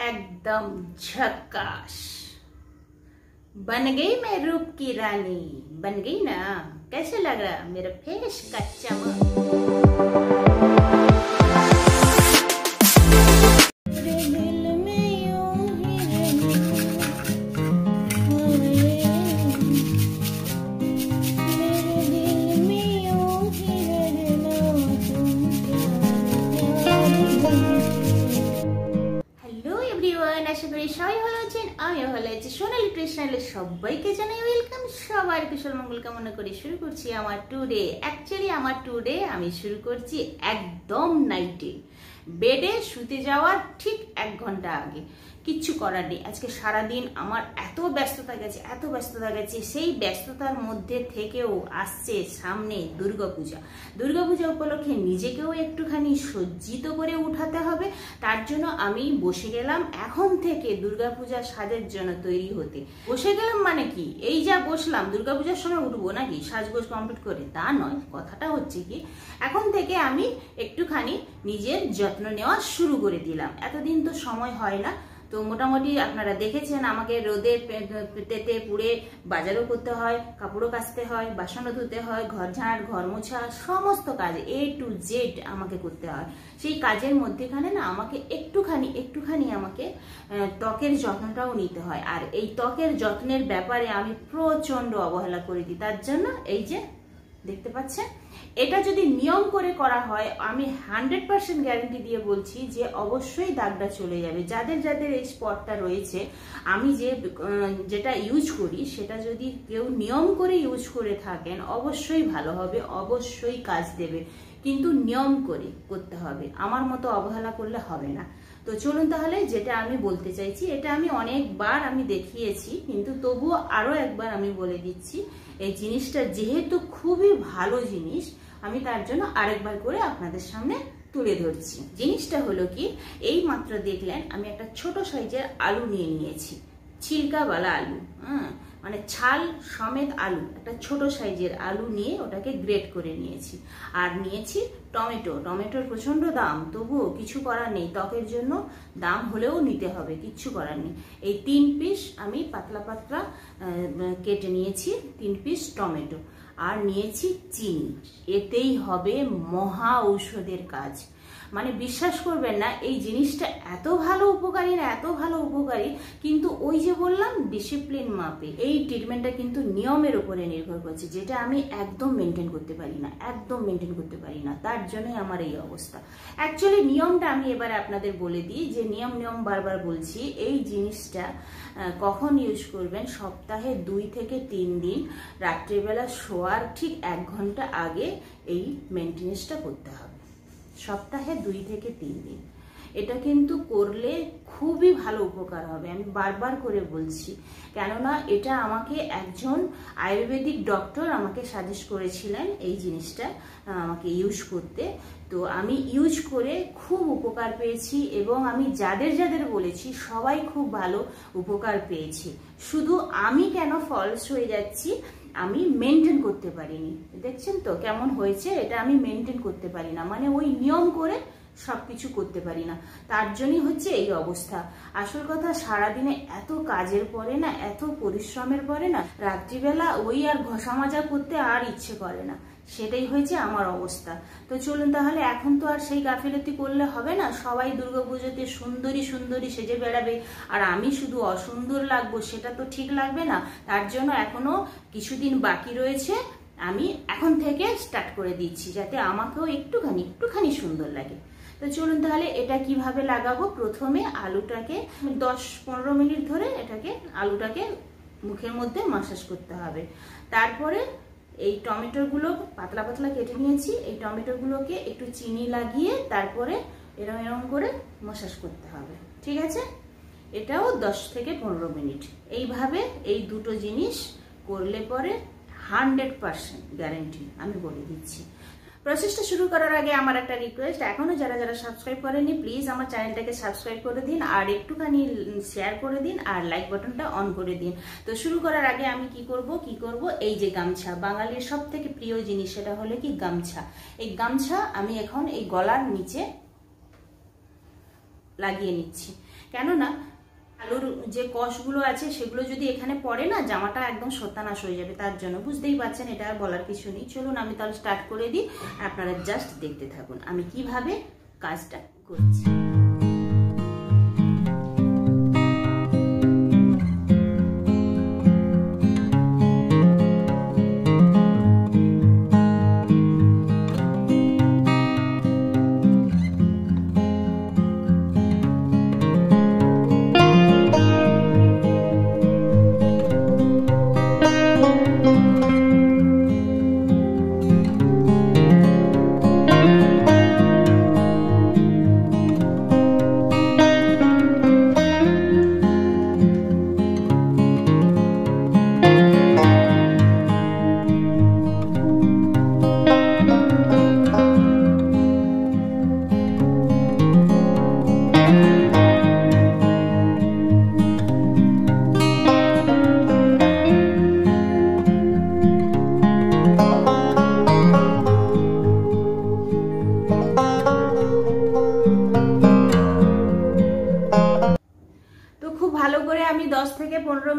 एकदम झकाश बन गई मैं रूप की रानी। बन गई ना? कैसे लग रहा? मेरा फेस का चमक ভালো আছি। সোনালি কৃষ্ণালে সবাইকে জানাই ওয়েলকাম সবার কুশল মঙ্গল কামনা করে শুরু করছি আমার টুডে অ্যাকচুয়ালি আমার টুডে আমি শুরু করছি একদম নাইটে বেডে শুতে যাওয়ার ঠিক এক ঘণ্টা আগে। কিচ্ছু করার নেই। আজকে সারাদিন আমার এত ব্যস্ততা গেছে, এত ব্যস্ততা গেছে, সেই ব্যস্ততার মধ্যে থেকেও আসছে সামনে দুর্গাপূজা। দুর্গাপূজা উপলক্ষে নিজেকেও একটুখানি সজ্জিত করে উঠাতে হবে। তার জন্য আমি বসে গেলাম এখন থেকে দুর্গাপূজা সাজের জন্য তৈরি হতে। বসে গেলাম মানে কি? এই যা বসলাম, দুর্গাপূজার সময় উঠবো নাকি? সাজগোজ কমপ্লিট করে। তা নয়, কথাটা হচ্ছে কি, এখন থেকে আমি একটুখানি নিজের যত্ন নেওয়া শুরু করে দিলাম। এতদিন তো সময় হয় না। তো মোটামুটি আপনারা দেখেছেন, আমাকে রোদে তেতে পুড়ে বাজারও করতে হয়, কাপড়ও কাচতে হয়, বাসনও ধুতে হয়, ঘর ঝাড় ঘর মোছা, সমস্ত কাজ এ টু জেড আমাকে করতে হয়। সেই কাজের মধ্যেখানে না আমাকে একটুখানি একটুখানি আমাকে ত্বকের যত্নটাও নিতে হয়। আর এই ত্বকের যত্নের ব্যাপারে আমি প্রচণ্ড অবহেলা করে দিই। তার জন্য এই যে দেখতে পাচ্ছেন? এটা যদি নিয়ম করে করা হয়, আমি হান্ড্রেড পার্সেন্ট গ্যারেন্টি দিয়ে বলছি যে অবশ্যই দাগটা চলে যাবে। যাদের যাদের এই স্পটটা রয়েছে, আমি যে যেটা ইউজ করি, সেটা যদি কেউ নিয়ম করে ইউজ করে থাকেন, অবশ্যই ভালো হবে, অবশ্যই কাজ দেবে। কিন্তু নিয়ম করে করতে হবে। আমার মতো অবহেলা করলে হবে না। তো চলুন তাহলে যেটা আমি বলতে চাইছি, এটা আমি অনেকবার আমি দেখিয়েছি, কিন্তু তবুও আরও একবার আমি বলে দিচ্ছি, এই জিনিসটা যেহেতু খুবই ভালো জিনিস, আমি তার জন্য আরেকবার করে আপনাদের সামনে তুলে ধরছি। জিনিসটা হলো কি, এই মাত্র দেখলেন আমি একটা ছোট সাইজের আলু নিয়ে নিয়েছি। ছিলকাওয়ালা আলু হ্যাঁ মানে ছাল সমেত আলু, একটা ছোট সাইজের আলু নিয়ে ওটাকে গ্রেট করে নিয়েছি। আর নিয়েছি টমেটো। টমেটোর প্রচণ্ড দাম, তবুও কিছু করার নেই। ত্বকের জন্য দাম হলেও নিতে হবে, কিচ্ছু করার নেই। এই তিন পিস আমি পাতলা পাতলা কেটে নিয়েছি, তিন পিস টমেটো। আর নিয়েছি চিনি। এতেই হবে মহা ঔষধের কাজ। মানে বিশ্বাস করবেন না, এই জিনিসটা এত ভালো উপকারী না, এত ভালো উপকারী, কিন্তু ওই যে বললাম ডিসিপ্লিন মাপে, এই ট্রিটমেন্টটা কিন্তু নিয়মের উপরে নির্ভর করছে, যেটা আমি একদম মেনটেন করতে পারি না, একদম মেনটেন করতে পারি না, তার জন্যই আমার এই অবস্থা। অ্যাকচুয়ালি নিয়মটা আমি এবারে আপনাদের বলে দিই, যে নিয়ম নিয়ম বারবার বলছি, এই জিনিসটা কখন ইউজ করবেন? সপ্তাহে দুই থেকে তিন দিন, রাত্রিবেলা শোয়ার ঠিক এক ঘণ্টা আগে এই মেনটেনেন্সটা করতে হবে। সপ্তাহে দুই থেকে তিন দিন। এটা কিন্তু করলে খুবই ভালো উপকার হবে, আমি বারবার করে বলছি। কেননা এটা আমাকে একজন আয়ুর্বেদিক ডক্টর আমাকে সাজেস্ট করেছিলেন এই জিনিসটা আমাকে ইউজ করতে। তো আমি ইউজ করে খুব উপকার পেয়েছি এবং আমি যাদের যাদের বলেছি সবাই খুব ভালো উপকার পেয়েছি। শুধু আমি কেন ফলস হয়ে যাচ্ছি আমি মেনটেন করতে পারিনি। দেখছেন তো কেমন হয়েছে? এটা আমি মেনটেন করতে পারি না মানে ওই নিয়ম করে সব কিছু করতে পারি না তার জন্যই হচ্ছে এই অবস্থা। আসল কথা, সারাদিনে এত কাজের পরে না, এত পরিশ্রমের পরে না, রাত্রিবেলা ওই আর ঘষা মাজা করতে আর ইচ্ছে করে না। সেটাই হয়েছে আমার অবস্থা। তো চলুন তাহলে এখন তো আর সেই গাফিলতি করলে হবে না। সবাই দুর্গাপুজোতে সুন্দরী সুন্দরী সেজে বেড়াবে। আর আমি শুধু অসুন্দর লাগবো, সেটা তো ঠিক লাগবে না। তার জন্য এখনও কিছুদিন বাকি রয়েছে। আমি এখন থেকে স্টার্ট করে দিচ্ছি, যাতে আমাকেও একটুখানি একটুখানি সুন্দর লাগে। তো চলুন তাহলে এটা কীভাবে লাগাবো? প্রথমে আলুটাকে দশ পনেরো মিনিট ধরে এটাকে, আলুটাকে মুখের মধ্যে মাসাজ করতে হবে। তারপরে এই টমেটোগুলো পাতলা পাতলা কেটে নিয়েছি। এই টমেটোগুলোকে একটু চিনি লাগিয়ে তারপরে এরম এরম করে মশাস করতে হবে। ঠিক আছে? এটাও দশ থেকে পনেরো মিনিট। এইভাবে এই দুটো জিনিস করলে পরে হান্ড্রেড পারসেন্ট গ্যারেন্টি আমি বলে দিচ্ছি। প্রসেসটা শুরু করার আগে আমার একটা রিকোয়েস্ট এখনও যারা যারা সাবস্ক্রাইব করেনি প্লিজ আমার চ্যানেলটাকে সাবস্ক্রাইব করে দিন আর একটুখানি শেয়ার করে দিন আর লাইক বাটনটা অন করে দিন। তো শুরু করার আগে আমি কি করব কি করব? এই যে গামছা। বাঙালির সব থেকে প্রিয় জিনিস সেটা হলো কি গামছা। এই গামছা আমি এখন এই গলার নিচে লাগিয়ে নিচ্ছি। কেননা আলুর যে কষগুলো আছে, সেগুলো যদি এখানে পড়ে না, জামাটা একদম সত্যানাশ হয়ে যাবে তার জন্য। বুঝতেই পারছেন, এটা আর বলার কিছু নেই। চলুন, আমি তাহলে স্টার্ট করে দিই। আপনারা জাস্ট দেখতে থাকুন, আমি কীভাবে কাজটা করছি।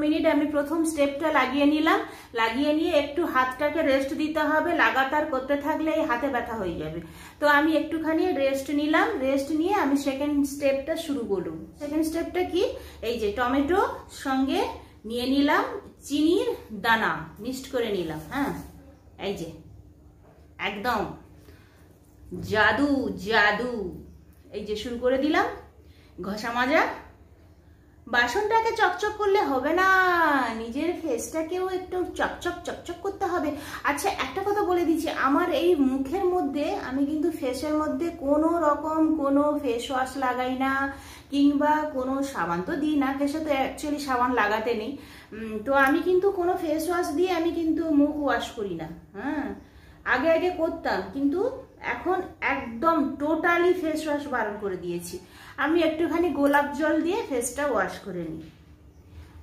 মিনিট আমি প্রথম স্টেপটা লাগিয়ে নিলাম। লাগিয়ে নিয়ে একটু হাতটাকে রেস্ট দিতে হবে। লাগাতার করতে থাকলে এই হাতে ব্যথা হয়ে যাবে। তো আমি একটুখানি রেস্ট নিলাম। রেস্ট নিয়ে আমি সেকেন্ড স্টেপটা শুরু করব। সেকেন্ড স্টেপটা কি? এই যে টমেটো সঙ্গে নিয়ে নিলাম চিনির দানা। মিক্সড করে নিলাম হ্যাঁ? এই যে। একদম। জাদু জাদু। এই যে শুরু করে দিলাম। ঘষা মাজা। বাসনটাকে চকচক করলে হবে না। নিজের ফেসটাকেও একটু চকচক চকচক করতে হবে। আচ্ছা একটা কথা বলে দিচ্ছি। আমার এই মুখের মধ্যে, আমি কিন্তু ফেসের মধ্যে কোনো রকম কোনো ফেস ওয়াশ লাগাই না, কিংবা কোনো সাবান তো দিই না। ফেসে তো অ্যাকচুয়ালি সাবান লাগাতে নেই। তো আমি কিন্তু কোনো ফেস ওয়াশ দিয়ে আমি কিন্তু মুখ ওয়াশ করি না। হ্যাঁ আগে আগে করতাম। কিন্তু এখন একদম টোটালি ফেস ওয়াশ বারণ করে দিয়েছি। আমি একটুখানি গোলাপ জল দিয়ে ফেসটা ওয়াশ করে নিই।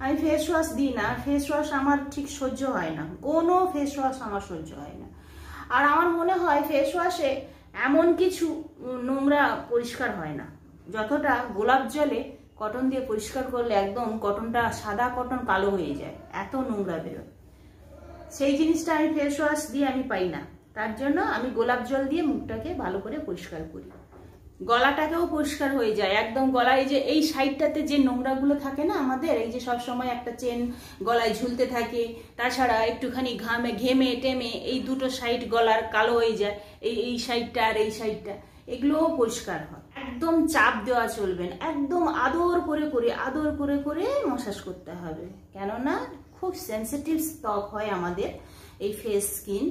আমি ফেস ওয়াশ দিই না ফেস ওয়াশ আমার ঠিক সহ্য হয় না। কোনো ফেস ওয়াশ আমার সহ্য হয় না। আর আমার মনে হয় ফেস ওয়াশে এমন কিছু নোংরা পরিষ্কার হয় না। যতটা গোলাপ জলে কটন দিয়ে পরিষ্কার করলে একদম কটনটা সাদা কটন কালো হয়ে যায়, এত নোংরা বেরোয়। সেই জিনিসটা আমি ফেস ওয়াশ দিয়ে আমি পাই না। তার জন্য আমি গোলাপ জল দিয়ে মুখটাকে ভালো করে পরিষ্কার করি। গলাটাকেও পরিষ্কার হয়ে যায়। একদম গলায় যে, এই সাইডটাতে যে নোংরাগুলো থাকে না আমাদের, এই যে সব সময় একটা চেন গলায় ঝুলতে থাকে, তাছাড়া একটুখানি ঘামে, ঘেমে, টেমে এই দুটো সাইড গলার কালো হয়ে যায়। এই এই সাইডটা আর এই সাইডটা, এগুলোও পরিষ্কার হয়। একদম চাপ দেওয়া চলবে না। একদম আদর করে করে, আদর করে করে মসাজ করতে হবে। কেননা খুব সেন্সিটিভ ত্বক হয় আমাদের এই ফেস স্কিন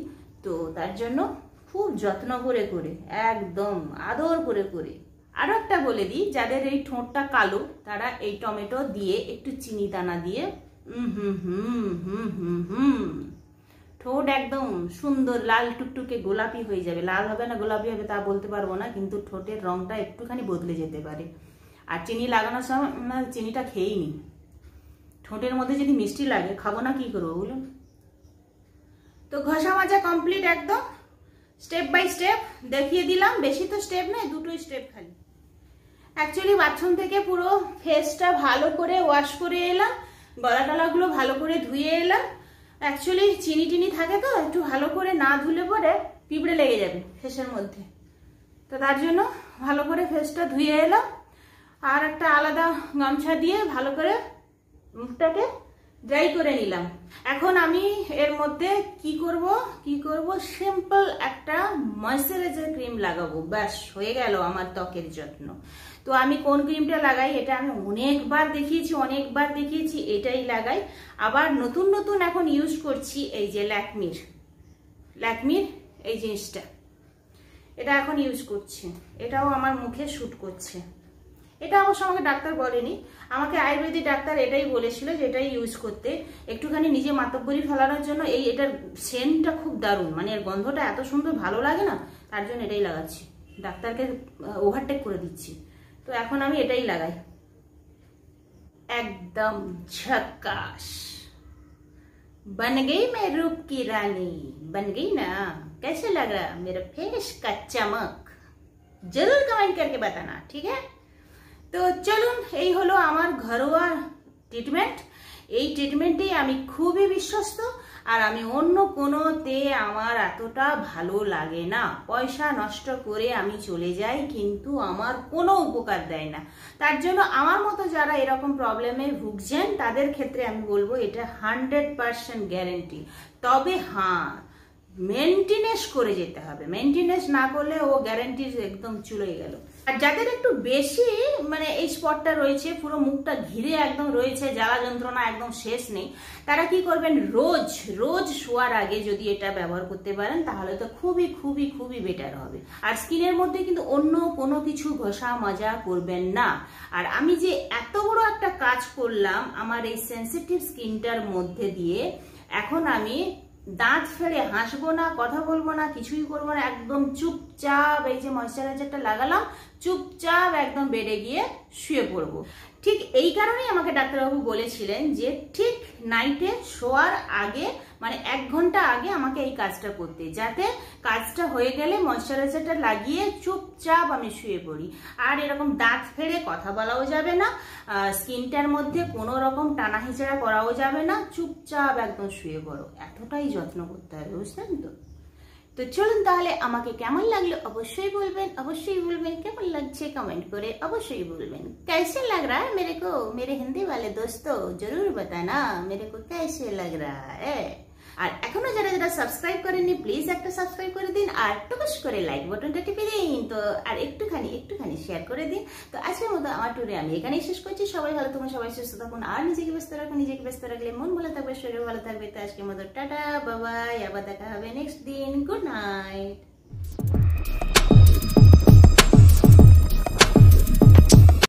তো তার জন্য খুব যত্ন করে করে, একদম আদর করে করে। আরও একটা বলে দিই, যাদের এই ঠোঁটটা কালো, তারা এই টমেটো দিয়ে একটু চিনি দানা দিয়ে হুম হুম হুম হুম হুম। ঠোঁট একদম সুন্দর, লাল টুকটুকে গোলাপি হয়ে যাবে। লাল হবে না, গোলাপি হবে তা বলতে পারব না, কিন্তু ঠোঁটের রংটা একটুখানি বদলে যেতে পারে। আর চিনি লাগানোর সময় চিনিটা খেয়েই নি। ঠোঁটের মধ্যে যদি মিষ্টি লাগে, খাব না কি করব বলুন? তো ঘষা মাজা কমপ্লিট একদম। স্টেপ বাই স্টেপ দেখিয়ে দিলাম। বেশি তো স্টেপ নয়, দুটোই স্টেপ খালি। অ্যাকচুয়ালি বাথরুম থেকে পুরো ফেসটা ভালো করে ওয়াশ করে এলাম, গলা টলাগুলো ভালো করে ধুয়ে এলাম। অ্যাকচুয়ালি চিনি টিনি থাকে তো, একটু ভালো করে না ধুলে পরে পিঁপড়ে লেগে যাবে ফেসের মধ্যে। তো তার জন্য ভালো করে ফেসটা ধুয়ে এলাম। আর একটা আলাদা গামছা দিয়ে ভালো করে মুখটাকে ড্রাই করে নিলাম। এখন আমি এর মধ্যে কি করব? কি করব? সিম্পল একটা ময়শ্চারাইজার ক্রিম লাগাবো। ব্যাস, হয়ে গেল আমার ত্বকের যত্ন। তো আমি কোন ক্রিমটা লাগাই? এটা আমি অনেকবার দেখিয়েছি অনেকবার দেখিয়েছি, এটাই লাগাই। আবার নতুন নতুন এখন ইউজ করছি এই যে ল্যাকমির। ল্যাকমির এই জিনিসটা। এটা এখন ইউজ করছি। এটাও আমার মুখে শ্যুট করছে। এটা অবশ্য আমাকে ডাক্তার বলেনি আমাকে আয়ুর্বেদিক ডাক্তার এটাই বলেছিল যে এটাই ইউজ করতে একটুখানি নিজে মাতব্বরি ফেলানোর জন্য এই এটার সেন্টটা খুব দারুণ মানে এর গন্ধটা এত সুন্দর ভালো লাগে না তার জন্য এটাই লাগাচ্ছি ডাক্তারকে ওভারটেক করে দিচ্ছি তো এখন আমি এটাই লাগাই একদম ঝকাশ बन गई मैं रूप की रानी बन गई ना कैसे लग रहा मेरा फेस का चमक जरूर कमेंट करके बताना ठीक है তো চলুন, এই হলো আমার ঘরোয়া ট্রিটমেন্ট এই ট্রিটমেন্টেই আমি খুবই বিশ্বস্ত, আর আমি অন্য কোনোতে আমার এতটা ভালো লাগে না। পয়সা নষ্ট করে আমি চলে যাই, কিন্তু আমার কোনো উপকার দেয় না। তার জন্য আমার মতো যারা এরকম প্রবলেমে ভুগছেন, তাদের ক্ষেত্রে আমি বলব এটা হান্ড্রেড পারসেন্ট গ্যারেন্টি তবে হ্যাঁ মেনটেনেন্স করে যেতে হবে। মেনটেনেন্স না করলে ও গ্যারেন্টি একদম চুলোই গেল। আর যাদের একটু বেশি মানে এই স্পটটা রয়েছে, পুরো মুখটা ঘিরে একদম রয়েছে, জ্বালা যন্ত্রণা একদম শেষ নেই, তারা কি করবেন? রোজ রোজ শোয়ার আগে যদি এটা ব্যবহার করতে পারেন, তাহলে তো খুবই খুবই খুবই বেটার হবে। আর স্কিনের মধ্যে কিন্তু অন্য কোনো কিছু ঘষা মাজা করবেন না। আর আমি যে এত বড় একটা কাজ করলাম, আমার এই সেন্সিটিভ স্কিনটার মধ্যে দিয়ে, এখন আমি দাঁত ফেলে হাসবো না, কথা বলব না, কিছুই করব না, একদম চুপচাপ এই যে ময়শ্চারাইজারটা লাগালাম, চুপচাপ একদম বেডে গিয়ে শুয়ে পড়ব। ঠিক এই কারণেই আমাকে ডাক্তারবাবু বলেছিলেন যে ঠিক নাইটে শোয়ার আগে মানে এক ঘণ্টা আগে আমাকে এই কাজটা করতে। যাতে কাজটা হয়ে গেলে ময়শ্চারাইজারটা লাগিয়ে চুপচাপ আমি শুয়ে পড়ি। আর এরকম দাঁত ফেড়ে কথা বলাও যাবে না স্কিনটার মধ্যে কোনো রকম টানা হিচড়া করাও যাবে না, চুপচাপ একদম শুয়ে পড়ো। এতটাই যত্ন করতে হবে, বুঝলেন তো? তো চলুন তাহলে আমাকে কেমন লাগল অবশ্যই বলবেন অবশ্যই বলবেন। কেমন লাগছে কমেন্ট করে অবশ্যই বলবেন। কেসে লাগ রা মেরে কো, মেরে হিন্দি हिंदी দোস্ত, জরুর বতানা। মেরে কো কেসে লাগ রা আর এখনও যারা যারা সাবস্ক্রাইব করেননি প্লিজ একটা সাবস্ক্রাইব করে দিন আর টুকুস করে লাইক বাটনটা টিপে দিন। তো আর একটুখানি একটুখানি শেয়ার করে দিন। তো আজকের মতো আমার টুরে আমি এখানেই শেষ করছি। সবাই ভালো তোমার সবাই সুস্থ থাকুন, আর নিজেকে ব্যস্ত রাখুন, নিজেকে ব্যস্ত রাখলে মন ভালো থাকবে শরীর ভালো থাকবে। তো আজকের মতো টাটা বাবাই আবার দেখা হবে নেক্সট দিন। Good night